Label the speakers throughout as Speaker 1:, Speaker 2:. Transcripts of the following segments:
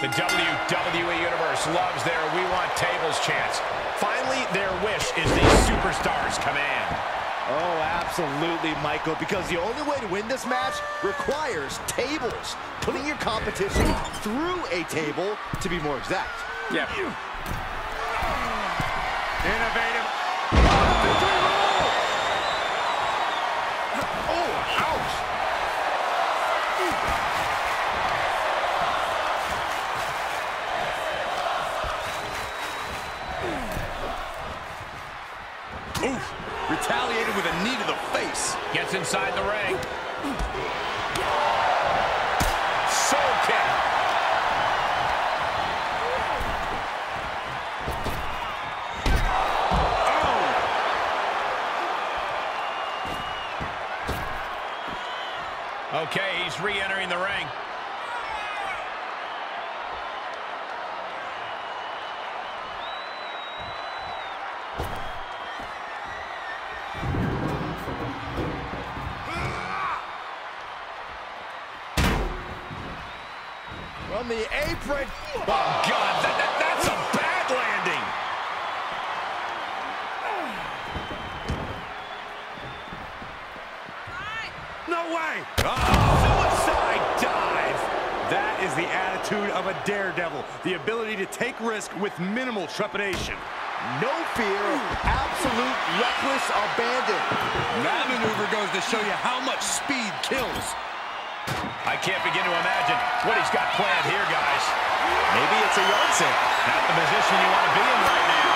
Speaker 1: The WWE Universe loves their We Want Tables chance. Finally, their wish is the superstars command.
Speaker 2: Oh, absolutely, Michael, because the only way to win this match requires tables. Putting your competition through a table, to be more exact.
Speaker 1: Yeah.
Speaker 3: Innovative. Oof. Retaliated with a knee to the face.
Speaker 1: Gets inside the ring. Sole kick. Okay, he's re-entering the ring.
Speaker 2: The apron.
Speaker 1: Oh, God, that, that- that's a bad landing.
Speaker 3: No way.
Speaker 1: Oh, suicide dive.
Speaker 3: That is the attitude of a daredevil. The ability to take risk with minimal trepidation.
Speaker 2: No fear, absolute reckless abandon.
Speaker 3: That maneuver goes to show you how much speed kills.
Speaker 1: I can't begin to imagine what he's got planned here, guys.
Speaker 2: Maybe it's a yard sale.
Speaker 1: Not the position you want to be in right now.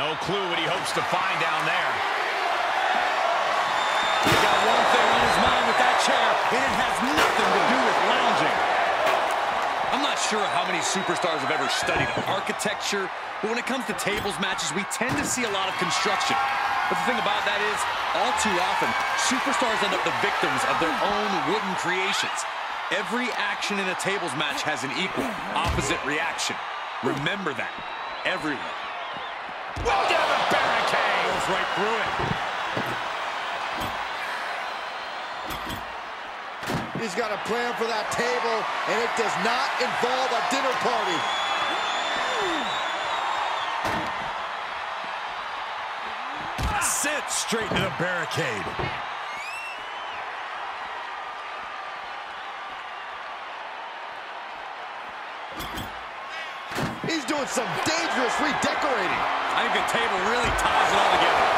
Speaker 1: No clue what he hopes to find down there.
Speaker 3: He got one thing on his mind with that chair, and it has nothing to do with lounging. I'm not sure how many superstars have ever studied architecture, but when it comes to tables matches, we tend to see a lot of construction. But the thing about that is, all too often, superstars end up the victims of their own wooden creations. Every action in a tables match has an equal, opposite reaction. Remember that. Everyone.
Speaker 1: Well down the barricade.
Speaker 3: Goes right through it.
Speaker 2: He's got a plan for that table, and it does not involve a dinner party.
Speaker 3: Sent straight to the barricade.
Speaker 2: He's doing some dangerous redecorating.
Speaker 3: I think the table really ties it all together.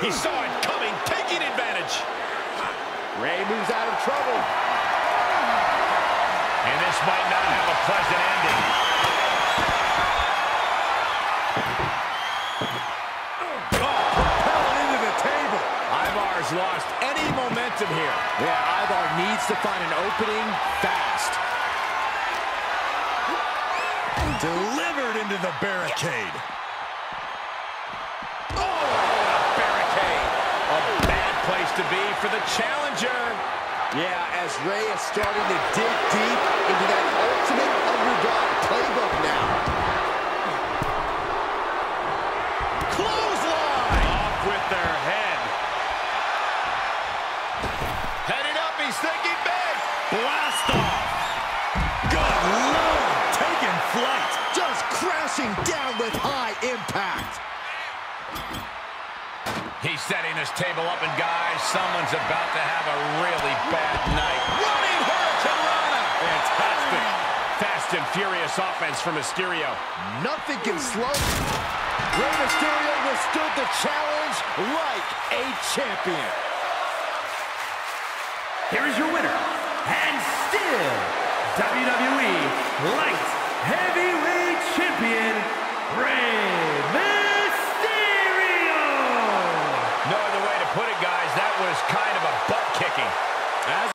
Speaker 1: He saw it coming, taking advantage.
Speaker 2: Rey moves out of trouble.
Speaker 1: And this might not have a pleasant ending.
Speaker 3: Propelled into the table.
Speaker 1: Ivar's lost any momentum here.
Speaker 2: Yeah, Ivar needs to find an opening fast.
Speaker 3: Delivered into the. Barricade.
Speaker 1: A bad place to be for the challenger.
Speaker 2: Yeah, as Rey is starting to dig deep into that ultimate underdog playbook now.
Speaker 1: Clothesline.
Speaker 3: Off with their head.
Speaker 1: Heading up, he's thinking big.
Speaker 3: Blast off. Good lord. Taking flight.
Speaker 2: Just crashing down with high impact.
Speaker 1: He's setting his table up, and guys, someone's about to have a really bad night. Running Hurricanrana.
Speaker 3: Fantastic.
Speaker 1: Fast and furious offense from Mysterio.
Speaker 2: Nothing can slow. Rey Mysterio withstood the challenge like a champion.
Speaker 4: Here is your winner, and still WWE Light Heavyweight Champion, Rey Mysterio!
Speaker 1: Was kind of a butt kicking.
Speaker 3: As